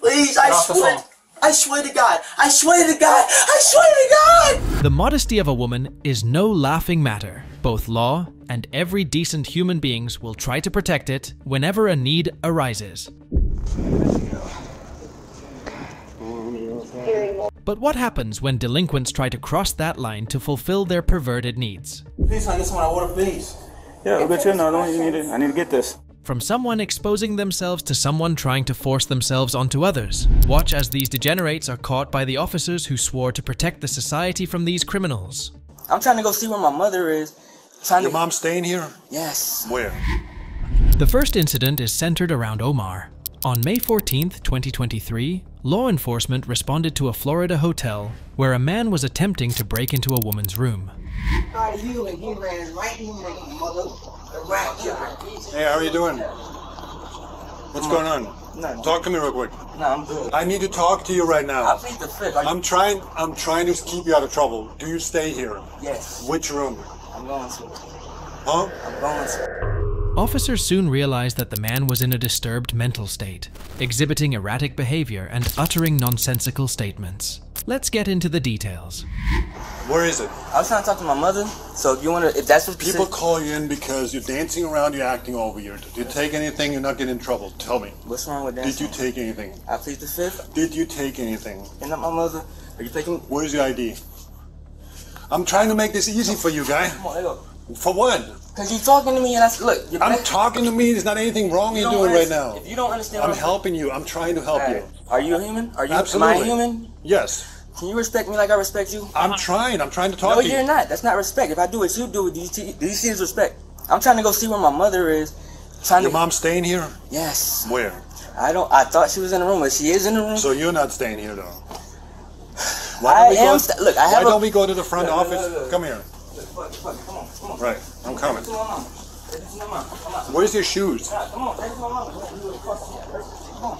Please, I swear. I swear to God. I swear to God. I swear to God. The modesty of a woman is no laughing matter. Both law and every decent human beings will try to protect it whenever a need arises. But what happens when delinquents try to cross that line to fulfill their perverted needs? Please, honey, this one I order, please. Yeah, I'll get you another one. You need it. I need to get this. From someone exposing themselves to someone trying to force themselves onto others. Watch as these degenerates are caught by the officers who swore to protect the society from these criminals. I'm trying to go see where my mother is. Trying Your to. mom's staying here? Yes. Where? The first incident is centered around Omar. On May 14th, 2023, law enforcement responded to a Florida hotel where a man was attempting to break into a woman's room. Are you and he ran right in my mother, the rat jar. Hey, how are you doing? What's going on? No, Talk to me real quick. no, I'm good. I need to talk to you right I now. plead the fifth. Are you? I'm trying. I'm trying to keep you out of trouble. Do you stay here? yes. Which room? I'm going to. Huh? I'm going to. Officers soon realized that the man was in a disturbed mental state, exhibiting erratic behavior and uttering nonsensical statements. Let's get into the details. Where is it? I was trying to talk to my mother. So if you want to, if that's what People say- call you in because you're dancing around. You're acting all weird. Did you take anything? You're not getting in trouble. Tell me. What's wrong with that? Did you take anything? I plead the fifth. Did you take anything? You're not my mother. Are you taking? Where's your ID? I'm trying to make this easy for you, guy. Come on, let go. For what? Cause you're talking to me and I said, look. You're I'm back- talking to me. There's not anything wrong you you're doing right now. If you don't understand, I'm what helping you. I'm trying to help Hey, you. Are you a human? Are you? Absolutely. Am I a human? Yes. Can you respect me like I respect you? I'm trying. I'm trying to talk No, to you. No, you're not. That's not respect. If I do what you do, do you, see, do you see as respect? I'm trying to go see where my mother is. Trying Your to. mom's staying here? Yes. Where? I don't. I thought she was in the room, but she is in the room. So you're not staying here, though. why I we am go, look, I why have a- don't we go to the front Look, look, office? look, look. Come here. Fuck, fuck, come on, come on. Right. I'm coming. Take it to my mama. To my mama. Come on. Where's your shoes? Come on, take to my mama. Come on.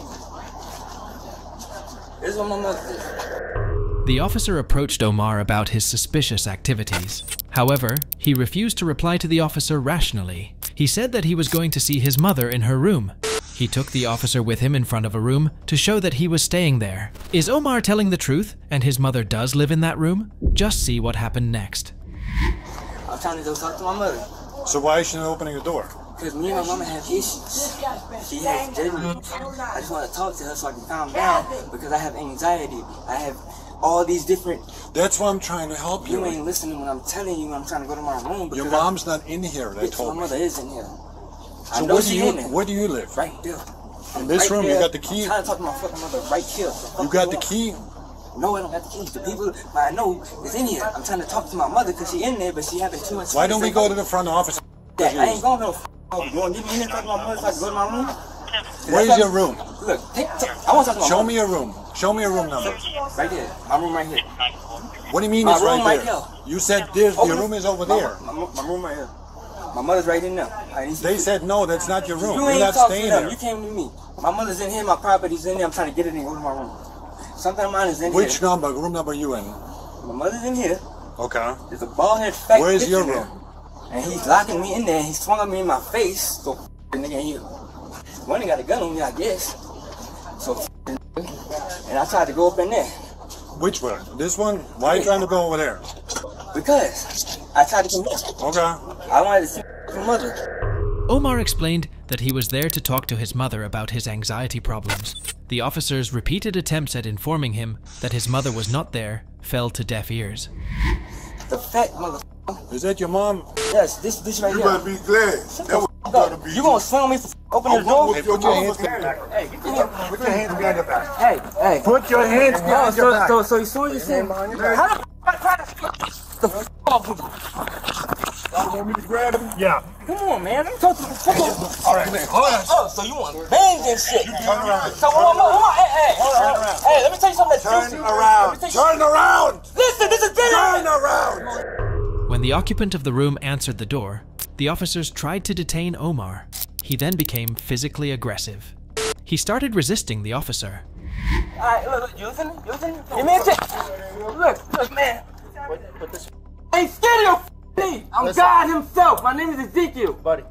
This is what my mother. The officer approached Omar about his suspicious activities. However, he refused to reply to the officer rationally. He said that he was going to see his mother in her room. He took the officer with him in front of a room to show that he was staying there. Is Omar telling the truth and his mother does live in that room? Just see what happened next. I'm trying to go talk to my mother. So why is she not opening the door? Because me and my mama have issues. She has judgment. I just want to talk to her so I can calm down because I have anxiety. I have all these different. That's why I'm trying to help You you. ain't listening when I'm telling you I'm trying to go to my room Your I- mom's not in here, they told my me. mother is in here. I So know where do you where do you live? Right there. In this Right room, you got the key? I'm trying to talk to my fucking mother right here. You got the key? No, I don't got the keys. The people I know is in here. I'm trying to talk to my mother because she in there, but she having too much. Why don't we go to the front office? that? I ain't going to no. f- You want to get me in there talk to my mother so I can go to my room? Where's your room? Look, take, take, I want to talk to my Show me your room. Show me your room number. Right there. My room right here. What do you mean My it's room right right there? here. You said this. Open Your room is over my- there. My, my, my room right here. My mother's right in there. They said no, that's not your room. You You're not staying there. You came to me. My mother's in here. My property's in there. I'm trying to get it and go to my room. Something of mine is in Which here. Which number? Room number you in? My mother's in here. Okay. There's a bald head fat Where's your in there. room? And he's locking me in there. He swung at me in my face. So nigga ain't here. One nigga got a gun on me, I guess. So and I tried to go up in there Which one? This one? Why are you trying to go over there? because I tried to come here. Okay. I wanted to see my mother. Omar explained that he was there to talk to his mother about his anxiety problems. The officer's repeated attempts at informing him that his mother was not there fell to deaf ears. The fat mother. Is that your mom? Yes, this this right here. You here. better be glad. That was gotta be You gonna swing me for f- opening oh, the door? Hey, put your hands behind Hey, get in here. Put your hands behind your back. Hey, hey. Put your hands behind your so, back. so, so as soon as you said, how the f- I tried to f- the f- off of you? You want me to grab him? Yeah. Come on, man. Let me talk to the fuck off. All right. Hold on. Oh, so you want bangs and shit? Turn around. So hold on, hold on, hey, hey, hold on, Turn around. Hey, let me tell you something that's Turn juicy. around. Let me tell you- Turn around. Listen, this is Turn dinner. around. When the occupant of the room answered the door, the officers tried to detain Omar. He then became physically aggressive. He started resisting the officer. All right, look, look, you listen, you listen. Give me a check. Look, look, man. I ain't scared of your f- knee. I'm God himself. My name is Ezekiel. Buddy,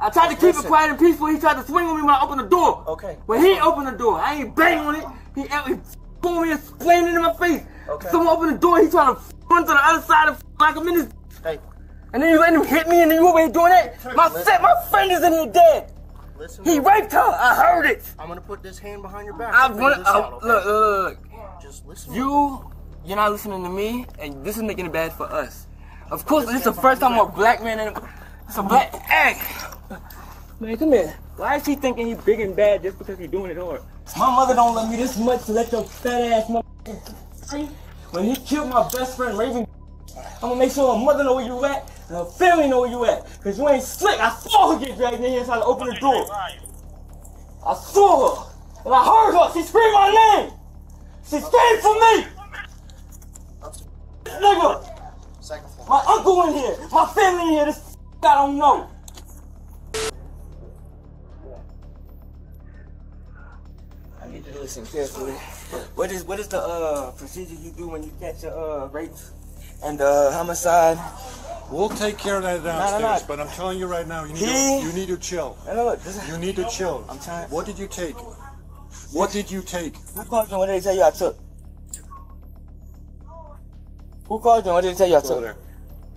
I tried to keep it quiet and peaceful. He tried to swing on me when I opened the door. Okay. When he opened the door, I ain't bang on it. He, he pulled me and slammed it in my face. Okay. Someone opened the door. He tried to run to the other side of like I'm in his. Hey, And then you let him hit me, and then you over here doing that. My set, my friend is in here dead. listen. He raped her. I heard it. I'm gonna put this hand behind your back. I Figure want this to look, okay? look, look, look. Just listen. You, you're not listening to me, and this is making it bad for us. Of course, this is the first time a black man in. It's a black. Hey, man, come here. Why is he thinking he's big and bad just because he's doing it hard? My mother don't love me this much to let your fat ass mother. When he killed my best friend Raven, I'm gonna make sure my mother know where you at and her family know where you at. Cause you ain't slick. I saw her get dragged in here trying to open the door. I saw her. And I heard her. She screamed my name. She screamed for me. Nigga, Second floor. my uncle in here. My family in here. This I don't know. I need to listen carefully. What is what is the uh procedure you do when you catch a uh rape and uh homicide? We'll take care of that no, downstairs, no. but I'm telling you right now, you need, He- to, you need to chill. No, no, look, You need to chill. I'm trying- What did you take? What did you take? who called you? What did they tell you I took? Who called you? What did they tell you I took?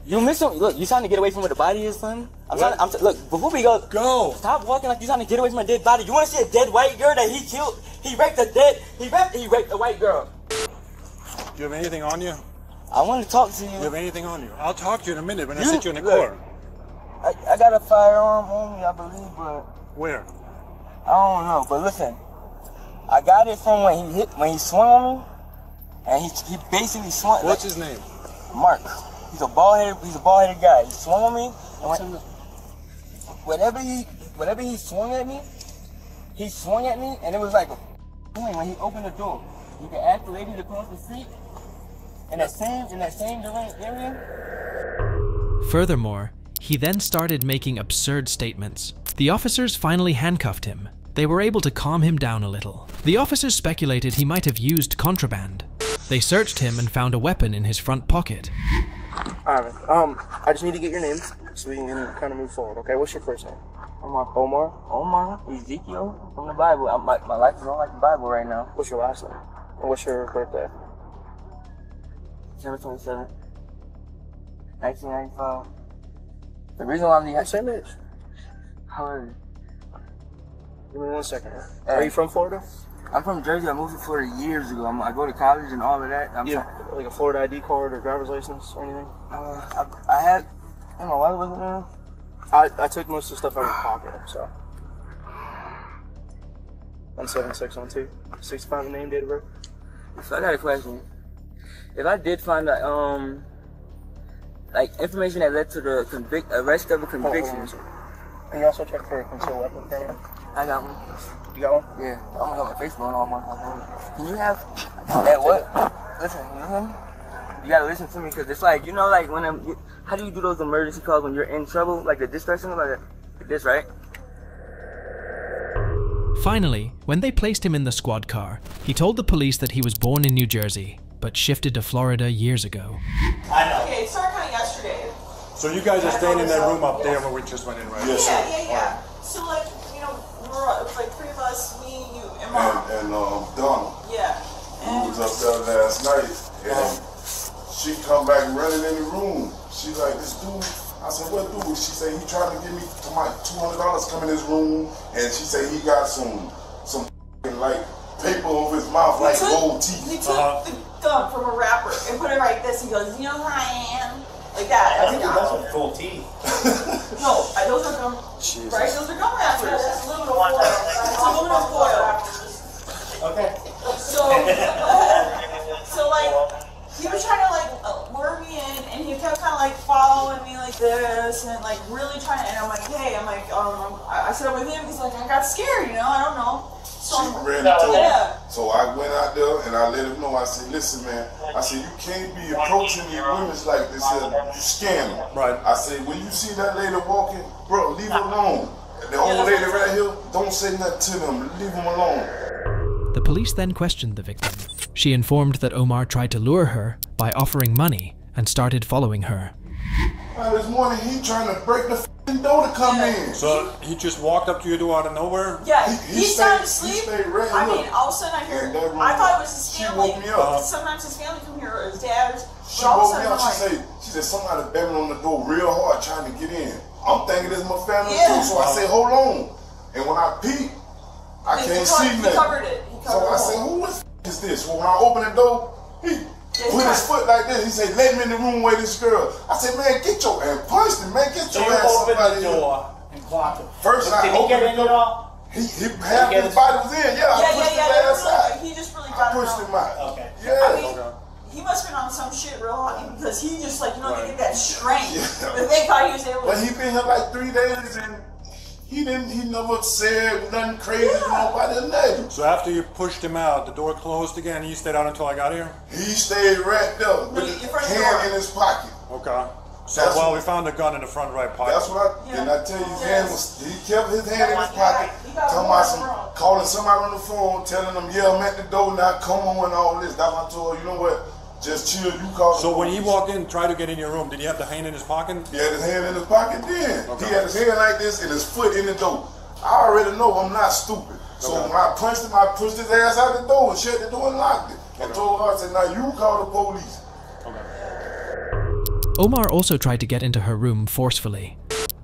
You miss him. Look, you trying to get away from where the body is, son? I'm trying. I'm t- look. Before we go, Go. Stop walking like you trying to get away from a dead body. You want to see a dead white girl that he killed? He raped a dead. He raped. He raped a white girl. Do you have anything on you? I want to talk to Do you you. have anything on you? I'll talk to you in a minute when I You- sit you in the look. car. I, I got a firearm on me, I believe, but Where? I don't know. But listen, I got it from when he hit when he swung on me, and he he basically swung. What's like, his name? Mark. He's a bald headed. He's a bald headed guy. He swung on me, and when, whenever he whenever he swung at me, he swung at me, and it was like a swing when he opened the door. You can ask the lady to cross the street in that same in that same direct area. Furthermore, he then started making absurd statements. The officers finally handcuffed him. They were able to calm him down a little. The officers speculated he might have used contraband. They searched him and found a weapon in his front pocket. Alright, um, I just need to get your names so we can kind of move forward, okay? What's your first name? Omar, Omar. Omar, Ezekiel from the Bible. I, my, my life is all like the Bible right now. What's your last name? And what's your birthday? December 27, 1995. The reason why I'm the Same age. how are you? Give me one second. Are you from Florida? I'm from Jersey. I moved to Florida years ago. I'm, I go to college and all of that. I'm Yeah. Like a Florida ID card or driver's license or anything? uh, I, I had. I don't know why was it. I, I took most of the stuff out of my pocket, so. 17612. 65 name, date of birth. So I got a question. If I did find a, um, like information that led to the convict arrest of a Hold on, hold on conviction, one second. And you also check for a concealed weapon permit. I got one. You got one? Yeah, I'm gonna have my face blown off one. Can you have that what? Listen, you hear me? You gotta listen to me because it's like you know, like when I'm. You, how do you do those emergency calls when you're in trouble, like the distress signal, like, like this, right? Finally, when they placed him in the squad car, he told the police that he was born in New Jersey, but shifted to Florida years ago. I know. Okay, it started kind of yesterday. So you guys are staying in that room up there where we just went in, right? Yeah, yeah, yeah. So like, you know, we're uh, it was like three of us, me, you, and and, mom. and um, Donna, Yeah. who was up there last night, and she come back running in the room. She like, this dude, I said, what dude? She said, he tried to give me my $200 come in his room, and she said he got some, some like paper over his mouth like he took, gold he teeth. took the gum from a wrapper and put it like this. He goes, you know who I am? Like that. I think that's full teeth. No, I, those are gum. Right? Those are gum wrappers. It's aluminum foil. It's aluminum foil. Okay. So, so like, he was trying to like uh, lure me in, and he kept kind of like following me like this, and like really trying. And I'm like, hey, I'm like, um, I, I said I'm with him because like I got scared, you know, I don't know. So She ran into him. Yeah. So I went out there and I let him know. I said, listen, man. I said, you can't be approaching these women like this. Here. You scam. Right. I said, when you see that lady walking, bro, leave her alone. The old lady right here, don't say nothing to them. Leave them alone. The police then questioned the victim. She informed that Omar tried to lure her by offering money and started following her. Uh, this morning he trying to break the f***ing door to come in. So he just walked up to your door out of nowhere? Yeah, He- he he's stayed- sound he asleep. stayed right I look. mean, all of a sudden I hear. In that room. I thought it was his family. She woke me up. Sometimes his family come here or his dad. She But all woke me up. I'm She like, said, she said somebody banging on the door real hard trying to get in. I'm thinking it's my family Yeah. too. So I say, hold on. And when I peek, I can't he see covered- he nothing. covered it. He so covered I it said, all. who is, is this? Well, when I open the door, he put his foot like this. He said, let me in the room with this girl. I said, man, get your and punched him, man. Get So your you ass opened somebody the in. door and clocked him. First, I Did he opened get the in door. at all? He, he half get his his- body was in. Yeah, I yeah, pushed yeah, his yeah. They ass were out. he just really I got pushed him him out. Okay. Yeah. I mean, he must have been on some shit real hot because he just like you know they get that strength. Yeah. But thank God he was able. But to... he been here like three days and he didn't. He never said nothing crazy to nobody or nothing. So after you pushed him out, the door closed again, and you stayed out until I got here? He stayed right there with No, his in front of the hand door. in his pocket. Okay. So, That's well, what- we found a gun in the front right pocket. That's what I did. I tell you, his hand was. He kept his hand in his pocket, talking about some, calling somebody on the phone, telling them, "Yeah, I'm at the door now. Come on and all this." That's what I told her, you know what? Just chill. You call. So when he police." walked in, tried to get in your room, did he have the hand in his pocket? He had his hand in his pocket then. Okay. He had his hand like this and his foot in the door. I already know I'm not stupid. So Okay. when I punched him, I pushed his ass out the door and shut the door and locked it. And told her, I said, now you call the police. Omar also tried to get into her room forcefully.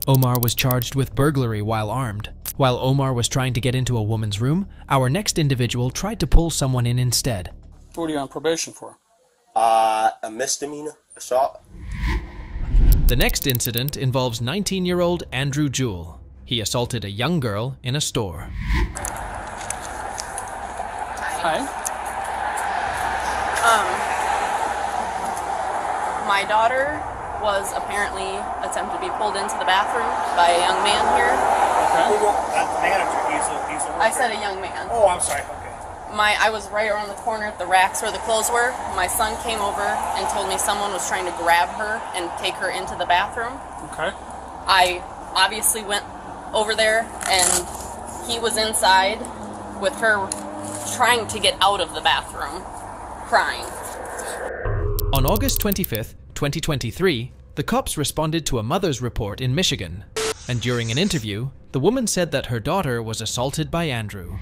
Omar was charged with burglary while armed. While Omar was trying to get into a woman's room, our next individual tried to pull someone in instead. What are you on probation for? Uh, a misdemeanor assault. The next incident involves 19 year old Andrew Jewell. He assaulted a young girl in a store. Hi. Um, my daughter was apparently attempted to be pulled into the bathroom by a young man here. Not the manager. He's a, he's a I said a young man. Oh, I'm sorry. Okay. My I was right around the corner at the racks where the clothes were. My son came over and told me someone was trying to grab her and take her into the bathroom. Okay. I obviously went over there and he was inside with her trying to get out of the bathroom, crying. On August 25th, 2023, the cops responded to a mother's report in Michigan. And during an interview, the woman said that her daughter was assaulted by Andrew.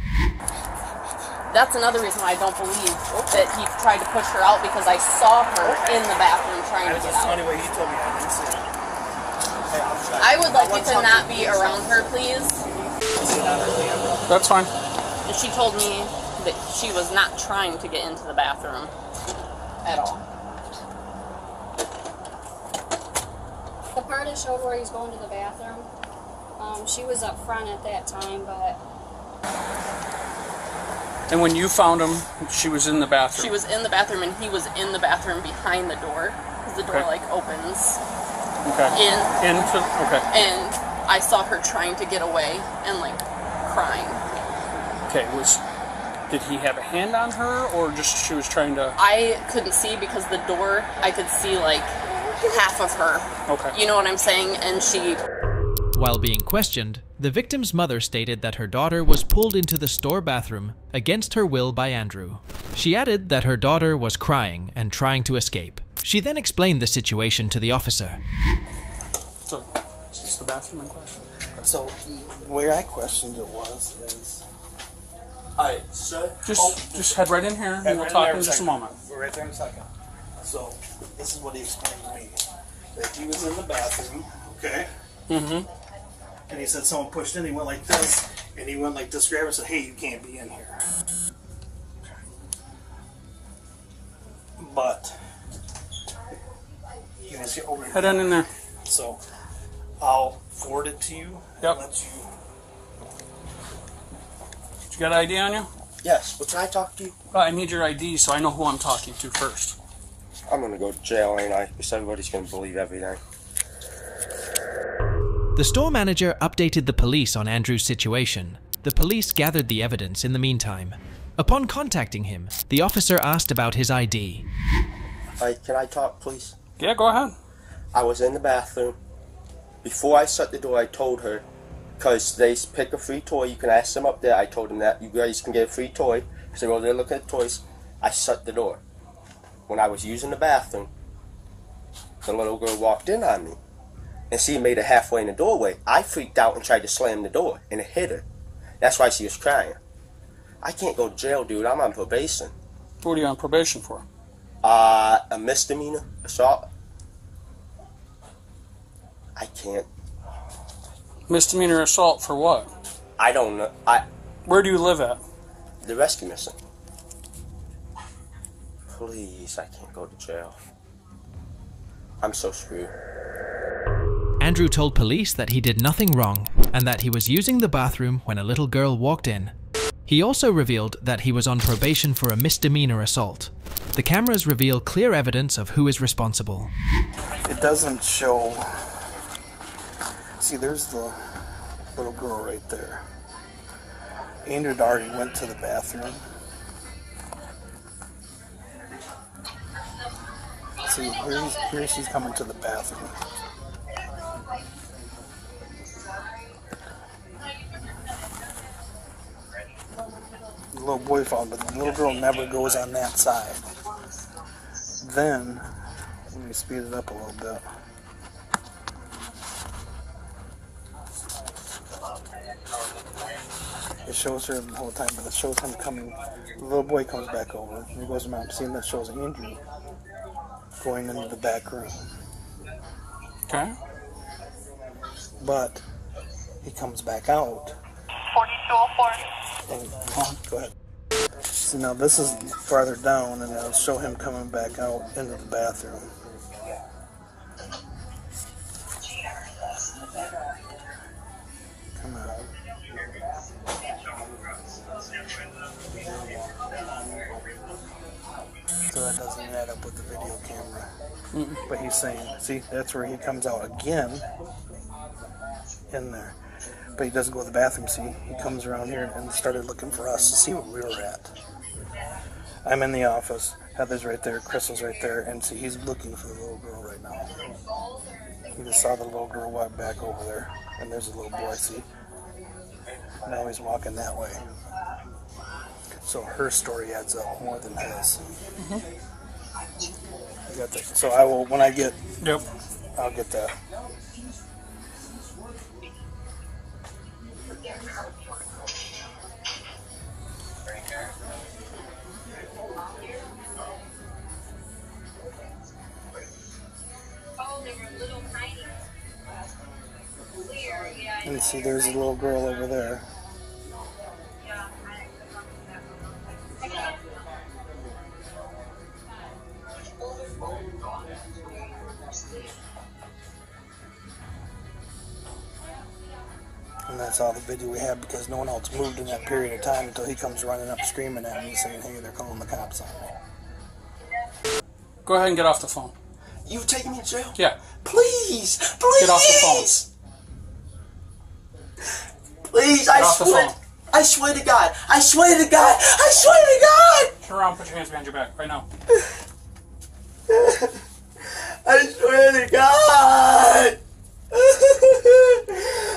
That's another reason why I don't believe that he tried to push her out because I saw her in the bathroom trying to That's get the out. only way he told me. I didn't see it. Hey, I'm sorry. I would like you to not be around her, please. That's fine. And she told me that she was not trying to get into the bathroom at all. The part that showed where he's going to the bathroom, um, she was up front at that time, but And when you found him, she was in the bathroom. She was in the bathroom and he was in the bathroom behind the door because the door Okay. like opens okay. in Into okay. and I saw her trying to get away and like crying. Okay. Was did he have a hand on her, or just she was trying to? I couldn't see because the door I could see like half of her. Okay. You know what I'm saying? And she While being questioned, the victim's mother stated that her daughter was pulled into the store bathroom against her will by Andrew. She added that her daughter was crying and trying to escape. She then explained the situation to the officer. So, is this the bathroom in question? So, where I questioned it was is. Alright, sir. Just, just head right in here, and we'll talk in in there just a moment. We're right there in a second. So, this is what he explained to me. That he was in the bathroom, okay? Mm-hmm. And he said someone pushed in, he went like this, and he went like this, grabbed and said, hey, you can't be in here. But, he was over here. Head on in there. So, I'll forward it to you. Yep. Let you. You got ID on you? Yes, but can I talk to you? Well, I need your ID so I know who I'm talking to first. I'm gonna go to jail, ain't I? Because everybody's gonna believe everything. The store manager updated the police on Andrew's situation. The police gathered the evidence in the meantime. Upon contacting him, the officer asked about his ID. Hey, can I talk, please? Yeah, go ahead. I was in the bathroom. Before I shut the door, I told her, because they pick a free toy, you can ask them up there. I told them that you guys can get a free toy. So they go there looking at toys. I shut the door. When I was using the bathroom, the little girl walked in on me. And she made it halfway in the doorway. I freaked out and tried to slam the door, and it hit her. That's why she was crying. I can't go to jail, dude. I'm on probation. What are you on probation for? Uh, a misdemeanor assault. I can't. Misdemeanor assault for what? I don't know. I. Where do you live at? The rescue mission. Please, I can't go to jail. I'm so screwed. Andrew told police that he did nothing wrong and that he was using the bathroom when a little girl walked in. He also revealed that he was on probation for a misdemeanor assault. The cameras reveal clear evidence of who is responsible. It doesn't show. See, there's the little girl right there. Andrew already went to the bathroom. See, here, here she's coming to the bathroom. Little boy found, but the little girl never goes on that side. Then, let me speed it up a little bit. It shows her the whole time, but it shows him coming. The little boy comes back over. And he goes around. Seeing that shows Andrew going into the back room. Okay. But he comes back out. 4204. And, go ahead. See, now this is farther down, and it'll show him coming back out into the bathroom. Come on. So that doesn't add up with the video camera. But he's saying, see, that's where he comes out again in there. But he doesn't go to the bathroom, see? He comes around here and started looking for us to see where we were at. I'm in the office. Heather's right there. Crystal's right there. And see, he's looking for the little girl right now. He just saw the little girl walk back over there. And there's a little boy, see? Now he's walking that way. So her story adds up more than his. Mm-hmm. I got that. So I will, when I get, Yep. I'll get that. And see, there's a little girl over there. And that's all the video we have because no one else moved in that period of time until he comes running up screaming at me saying, hey, they're calling the cops on me. Go ahead and get off the phone. You taking me to jail? Yeah. Please, please. Get off the Please, I swear. I swear to God. I swear to God. I swear to God. Turn around, put your hands behind your back right now. I swear to God.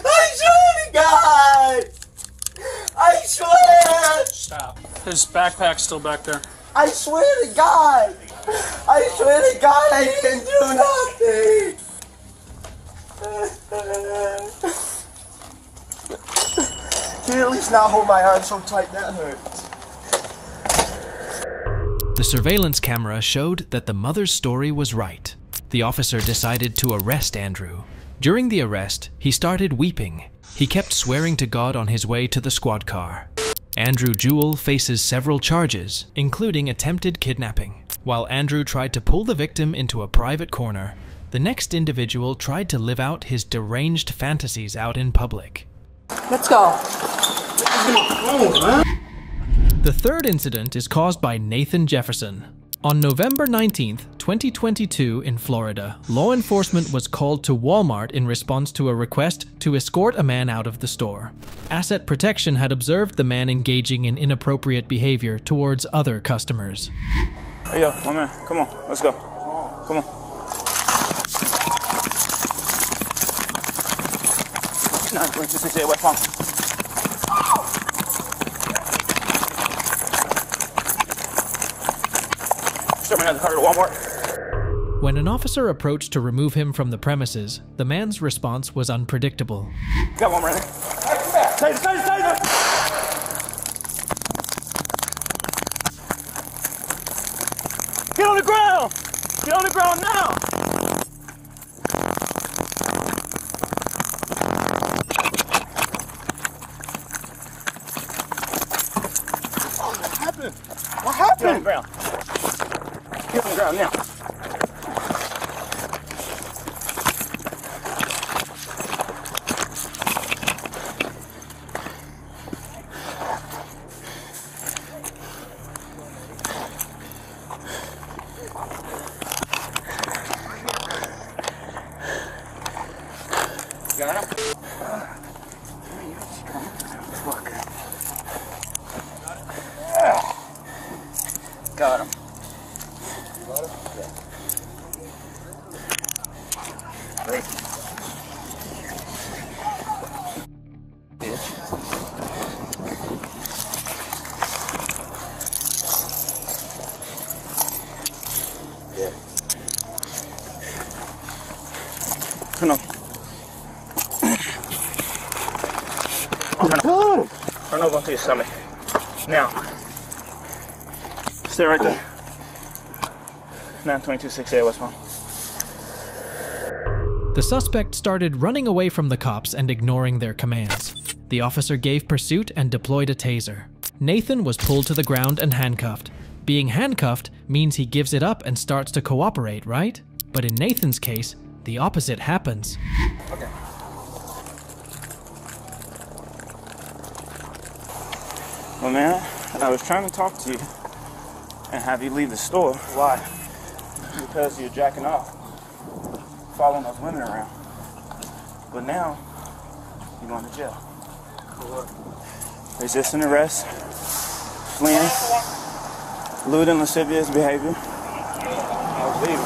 I swear to God. I swear. Stop. His backpack's still back there. I swear to God. I swear to God I didn't do nothing. Can you at least not hold my arm so tight? That hurts. The surveillance camera showed that the mother's story was right. The officer decided to arrest Andrew. During the arrest, he started weeping. He kept swearing to God on his way to the squad car. Andrew Jewell faces several charges, including attempted kidnapping. While Andrew tried to pull the victim into a private corner, the next individual tried to live out his deranged fantasies out in public. Let's go. The third incident is caused by Nathan Jefferson. On November 19th, 2022, in Florida, law enforcement was called to Walmart in response to a request to escort a man out of the store. Asset Protection had observed the man engaging in inappropriate behavior towards other customers. Hey, yo, my man, come on, let's go. Come on. Nine, twenty, six, eight, West Palm. Start me out car to Walmart. When an officer approached to remove him from the premises, the man's response was unpredictable. Got one right there. Hey, come back. Taser, taser, taser. Get on the ground. Get on the ground now. What happened? Get on the ground. Get on the ground now. Got him? Got him. Turn over. Turn over. Turn over onto your stomach. Now. Stay right there. 9268 West Palm. The suspect started running away from the cops and ignoring their commands. The officer gave pursuit and deployed a taser. Nathan was pulled to the ground and handcuffed. Being handcuffed means he gives it up and starts to cooperate, right? But in Nathan's case, the opposite happens. Okay. Well, man, I was trying to talk to you and have you leave the store. Why? Because you're jacking off, following those women around. But now, you're going to jail. Resisting arrest, fleeing, lewd and lascivious behavior. I was leaving.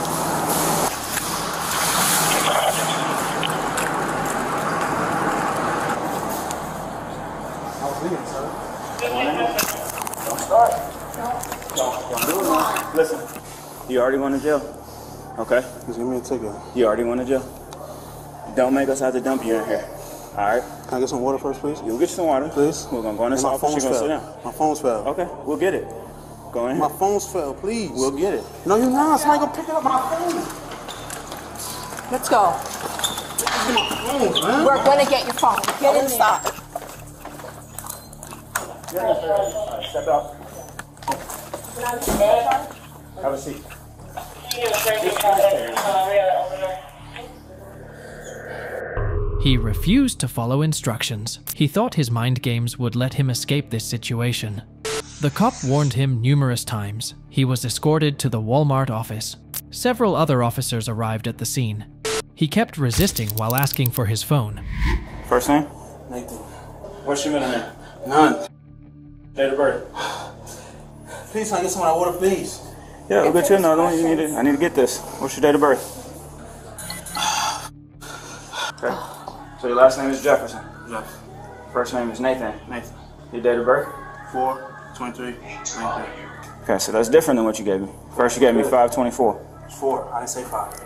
I was leaving, sir. Don't start. Don't, don't do it now. Listen, you already went to jail. Okay? Just give me a ticket. You already went to jail. Don't make us have to dump you in here. Alright? Can I get some water first, please? You'll get you some water. Please. We're gonna go in this And my office. phone's You're gonna sit fell. down. My phone's fell. Okay, we'll get it. Go in My phone's fell, please. We'll get it. No, you're not. Somebody gonna pick up my phone. Let's go. Phone. We're gonna get your phone. Get in there. Alright, step out. Have a seat. He refused to follow instructions. He thought his mind games would let him escape this situation. The cop warned him numerous times. He was escorted to the Walmart office. Several other officers arrived at the scene. He kept resisting while asking for his phone. First name? Nathan. What's your middle name? None. Date of birth? Please, can I get some of that water, please? Yeah, we'll get you another one. You need it. I need to get this. What's your date of birth? Okay. So your last name is Jefferson. Jeff. First name is Nathan. Nathan. Your date of birth? 4, 23, 93. Okay, so that's different than what you gave me. First you gave me 524. It's 4. I didn't say 5.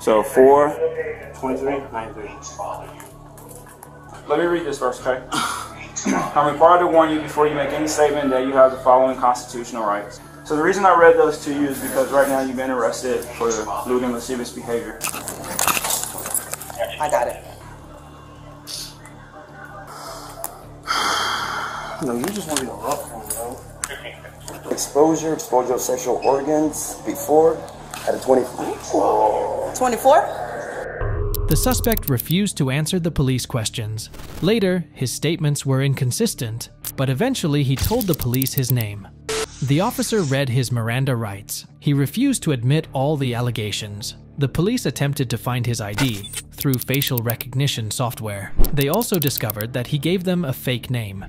So 4. 23, 93. Let me read this first, okay? I'm required to warn you before you make any statement that you have the following constitutional rights. So the reason I read those to you is because right now you've been arrested for lewd and lascivious behavior. I got it. No, you just want to be a rough one, bro. Exposure, exposure of sexual organs before at a 24. 24? The suspect refused to answer the police questions. Later, his statements were inconsistent, but eventually he told the police his name. The officer read his Miranda rights. He refused to admit all the allegations. The police attempted to find his ID through facial recognition software. They also discovered that he gave them a fake name.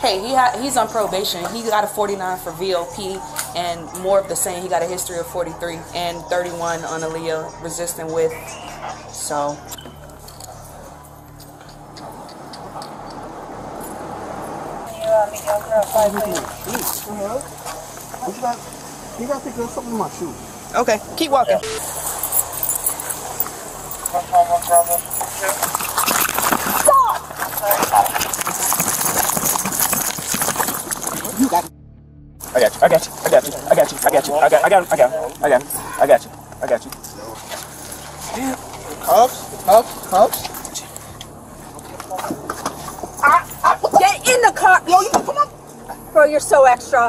Hey, he he's on probation. He got a 49 for VLP and more of the same. He got a history of 43 and 31 on Aaliyah, resisting with. So, What you got? You got to pick something in my shoe. Okay, keep walking. You got it. I got you. I got you. I got you. I got you. I got you. I got. I got. I got. I got. I got you. I got you. Hugs, hugs, hugs. Get in the car. Yo, you come on. Bro, you're so extra.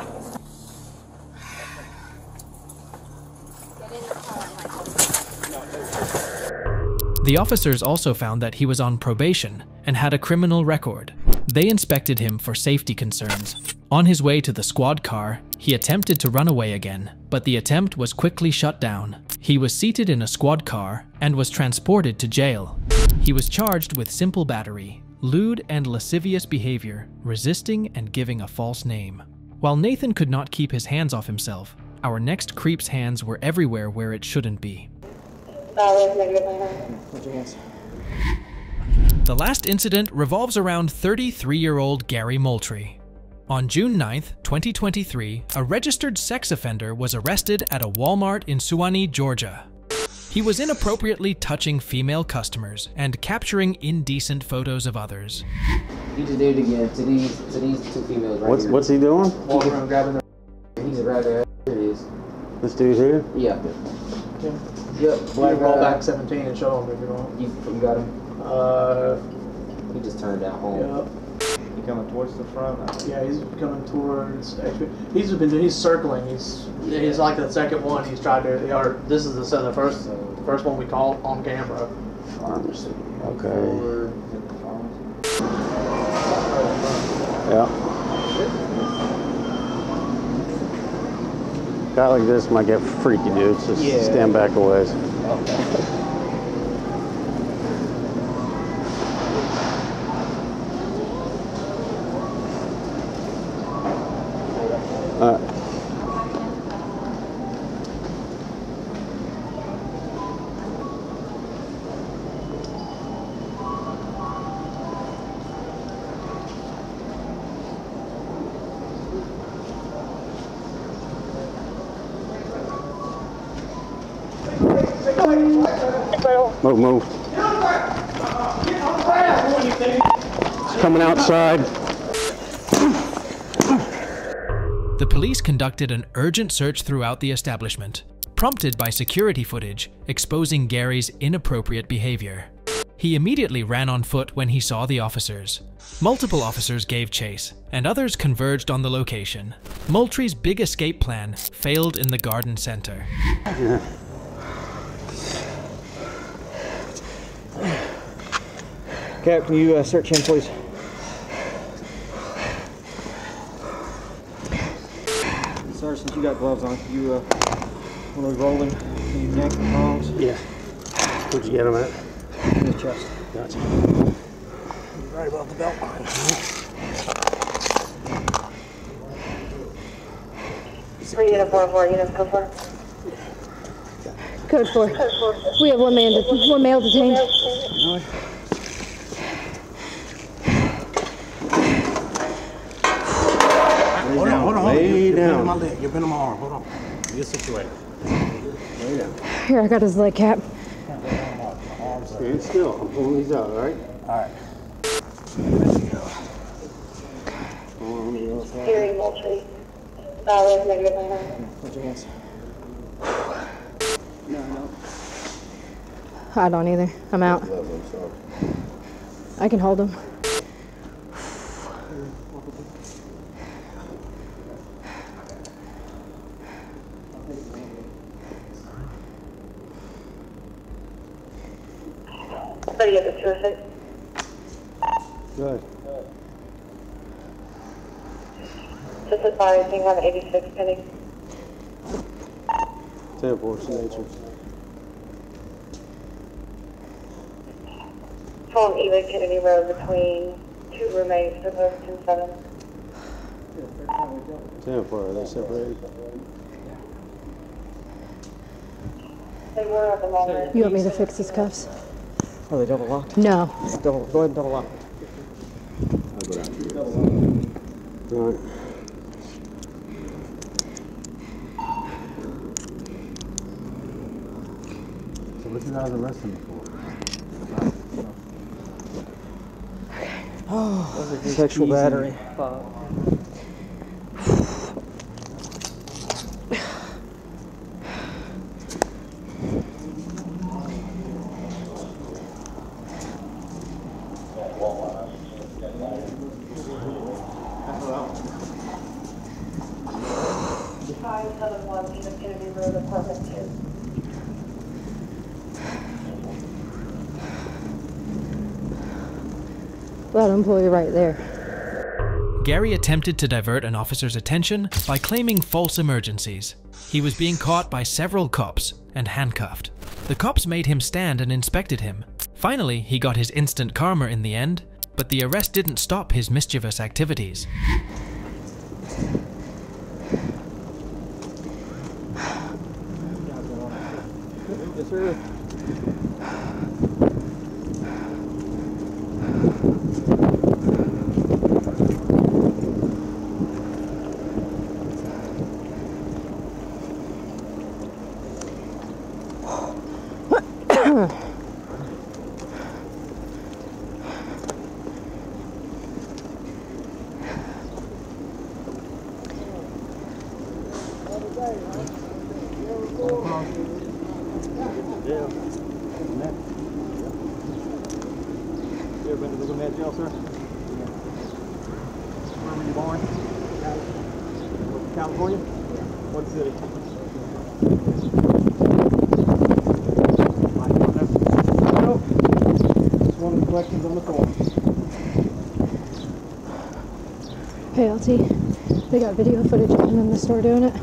The officers also found that he was on probation and had a criminal record. They inspected him for safety concerns. On his way to the squad car, he attempted to run away again, but the attempt was quickly shut down. He was seated in a squad car and was transported to jail. He was charged with simple battery, lewd and lascivious behavior, resisting and giving a false name. While Nathan could not keep his hands off himself, our next creep's hands were everywhere where it shouldn't be. The last incident revolves around 33 year old Gary Moultrie. On June 9, 2023, a registered sex offender was arrested at a Walmart in Suwanee, Georgia. He was inappropriately touching female customers and capturing indecent photos of others. He just did it again to these to these two females right What's here. what's he doing? Walking around grabbing their. He just grabbed their. Here it is. This dude here? Yeah. Yeah. Yep. You Black can roll back 17 and show them if you want. You, you got him. Uh, He just turned down home. yeah. You coming towards the front? Yeah, he's coming towards. Actually, he's been he's circling. He's he's like the second one. He's tried to. Or this is the so the first the first one we caught on camera. Pharmacy. Okay. Yeah. Guy like this might get freaky, dude. Just Yeah. stand back a ways. All right. Move, move. It's coming outside. The police conducted an urgent search throughout the establishment, prompted by security footage exposing Gary's inappropriate behavior. He immediately ran on foot when he saw the officers. Multiple officers gave chase, and others converged on the location. Moultrie's big escape plan failed in the garden center. Cap, can you uh, search him, please? You got gloves on, can you uh, want to roll him? Can you yank the prongs? Yeah. Where'd you get him at? In the chest. Gotcha. Right above the belt line. Three unit four four units go for. Code 4. We have one man, det- one male detained. Hold on, hold on. Lay You're- you're down. bending my leg. You're bending my arm. Hold on. Get situated. Lay down. Here, I got his leg cap. Stand still. I'm pulling these out, all right? All right. Gary Moultrie. Solid negative nine nine. Put your hands. No, no. I don't either. I'm out. I can hold him. Thirty at. Good. Just advising on eighty six pending. Ten four signature. Phone Eva Kennedy Road between two roommates for both ten seven. Ten four. Are they separated? They were at the moment. You want me to fix his cuffs? Are they double locked? No. Double, go ahead and double lock. I'll go down to you. So what you guys arresting me for? Okay. Oh, sexual battery. Employee right there. Gary attempted to divert an officer's attention by claiming false emergencies. He was being caught by several cops and handcuffed. The cops made him stand and inspected him. Finally, he got his instant karma in the end, but the arrest didn't stop his mischievous activities. Yes, sir. Yeah. Matt. You ever been to Little Matt Jail, sir? Where were you born? California? What city? Just one of the questions on the form. Hey, LT. They got video footage of him in the store doing it.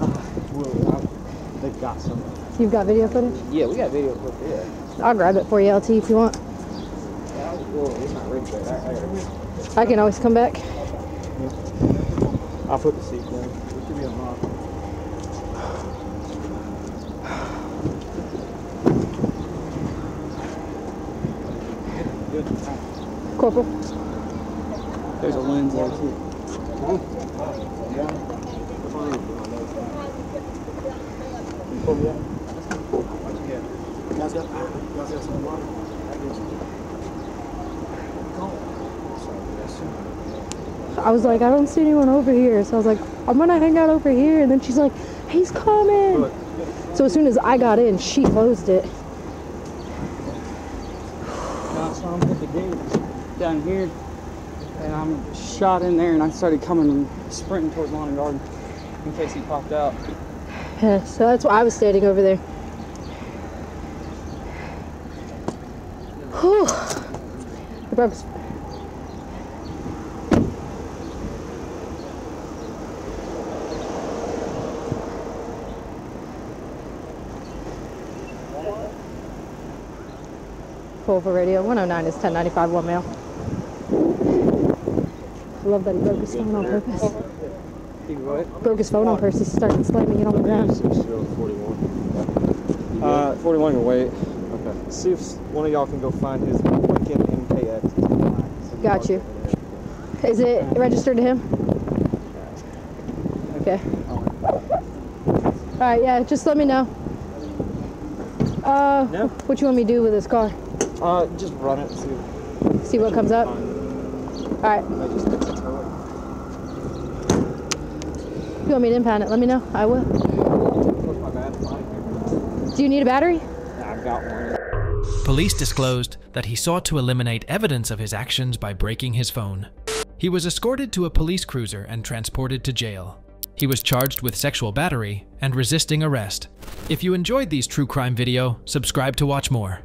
Uh, I- they've got some. You've got video footage? Yeah, we got video footage. there. I'll grab it for you, LT, if you want. Well, it's not rigged there. I, I gotta I can always come back. I'll put the seat down. It should be unlocked. Good. Corporal. There's a lens there too. I was like, I don't see anyone over here. So I was like, I'm gonna hang out over here. And then she's like, he's coming. So as soon as I got in, she closed it. I saw him the gate down here, and shot in there, and I started coming and sprinting towards lawn and garden in case he popped out. Yeah, so that's why I was standing over there. Whew. The Full for radio. 109 is 1095 one mail. I love that he broke his phone on purpose. He what? Broke his phone on purpose. He started slamming it on the ground. Uh, 41 can wait. Okay. See if one of y'all can go find his Lincoln MKX. Got you. Is it registered to him? Okay. All right, yeah, just let me know. Uh, what you want me to do with this car? Uh, just run it. See. See what comes up? All right. You want me to impound it? Let me know. I will. Do you need a battery? Yeah, I got one. Police disclosed that he sought to eliminate evidence of his actions by breaking his phone. He was escorted to a police cruiser and transported to jail. He was charged with sexual battery and resisting arrest. If you enjoyed these true crime video, subscribe to watch more.